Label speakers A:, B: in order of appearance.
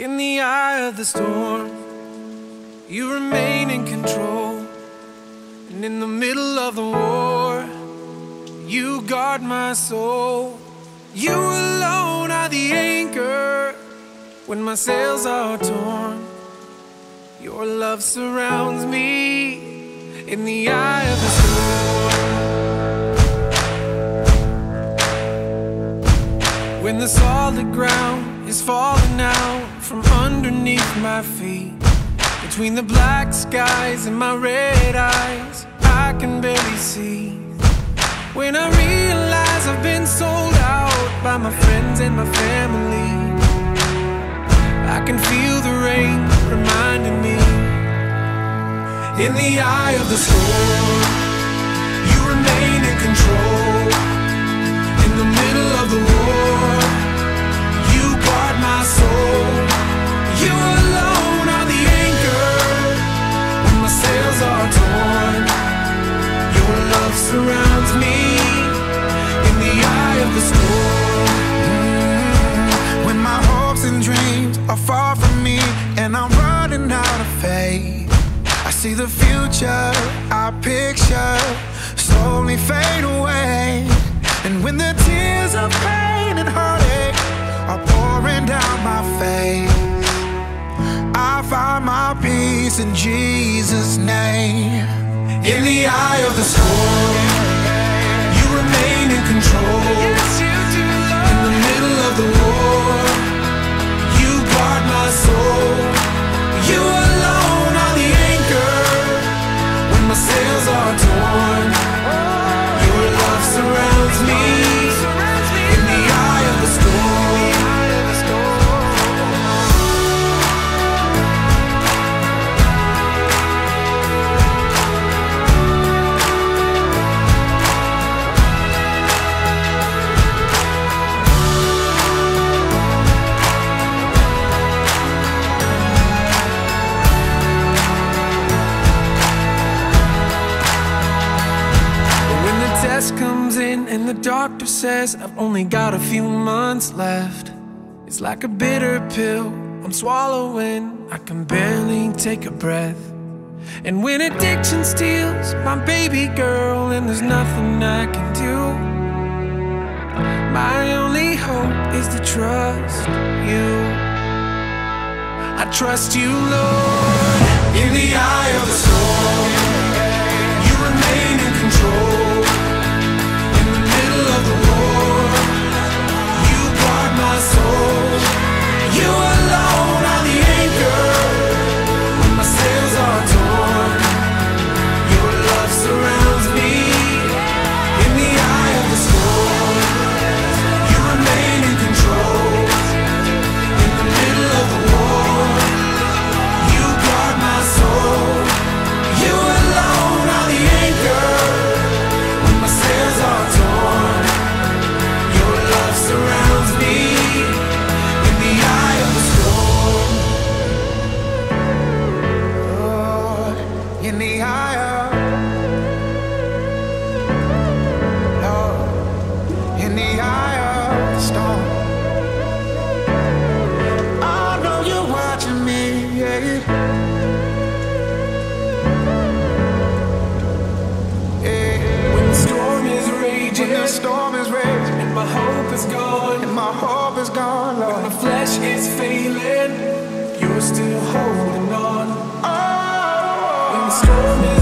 A: In the eye of the storm, you remain in control. And in the middle of the war, you guard my soul. You alone are the anchor when my sails are torn. Your love surrounds me in the eye of the storm. The solid ground is falling out from underneath my feet, between the black skies and my red eyes, I can barely see. When I realize I've been sold out by my friends and my family, I can feel the rain reminding me. In the eye of the storm, you remain in control. Surrounds me in the eye of the storm.
B: When my hopes and dreams are far from me and I'm running out of faith, I see the future I picture slowly fade away. And when the tears of pain and heartache are pouring down my face, I find my peace in Jesus' name.
A: In the eye of the storm, you remain in control. The doctor says I've only got a few months left, it's like a bitter pill I'm swallowing. I can barely take a breath. And when addiction steals my baby girl and there's nothing I can do, my only hope is to trust you. I trust you, Lord, in the eye of the storm. You remain in control
B: is gone,
A: when
B: Lord.
A: my flesh is failing, you're still holding on.
B: Oh,
A: When the storm is